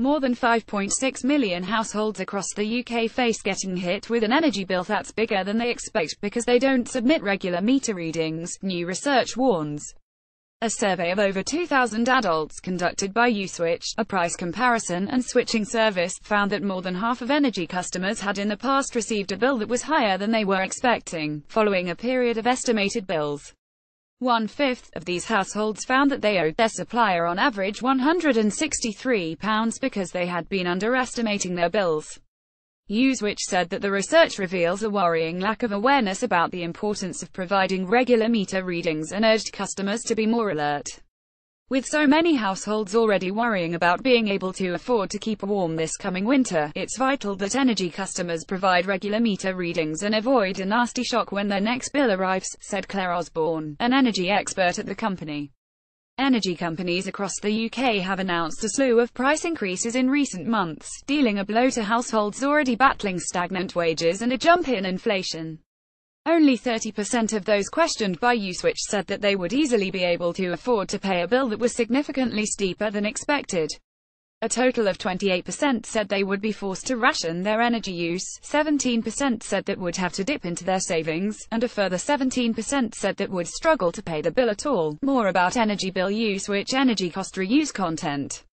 More than 5.6 million households across the UK face getting hit with an energy bill that's bigger than they expect because they don't submit regular meter readings, new research warns. A survey of over 2,000 adults conducted by Uswitch, a price comparison and switching service, found that more than half of energy customers had in the past received a bill that was higher than they were expecting, following a period of estimated bills. One-fifth of these households found that they owed their supplier on average £163 because they had been underestimating their bills. Uswitch said that the research reveals a worrying lack of awareness about the importance of providing regular meter readings and urged customers to be more alert. With so many households already worrying about being able to afford to keep warm this coming winter, it's vital that energy customers provide regular meter readings and avoid a nasty shock when their next bill arrives, said Claire Osborne, an energy expert at the company. Energy companies across the UK have announced a slew of price increases in recent months, dealing a blow to households already battling stagnant wages and a jump in inflation. Only 30% of those questioned by Uswitch said that they would easily be able to afford to pay a bill that was significantly steeper than expected. A total of 28% said they would be forced to ration their energy use, 17% said that would have to dip into their savings, and a further 17% said that would struggle to pay the bill at all. More about energy bill use which energy cost reuse content.